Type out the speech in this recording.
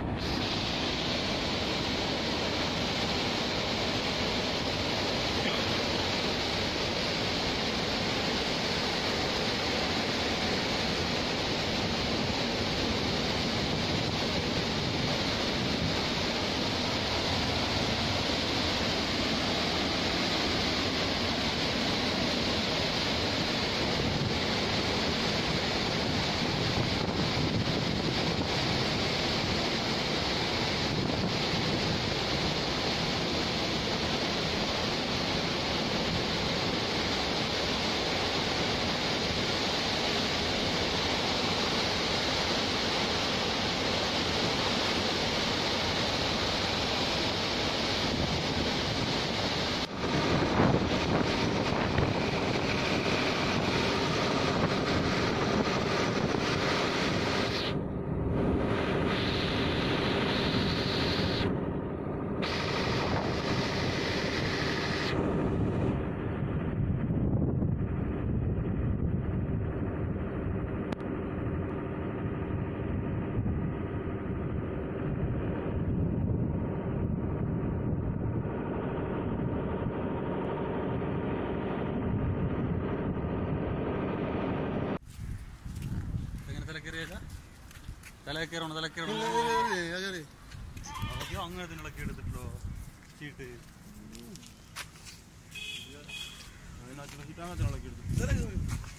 Jesus. തലക്കേറിയല്ല തലക്കേറണം തലക്കേറണം അങ്ങനെ ഇതിനിളക്കി എടുത്തിട്ടോ ചീട്ട് അതിനകത്ത് ചീട്ടാകത്തിനിളക്കി എടുത്തു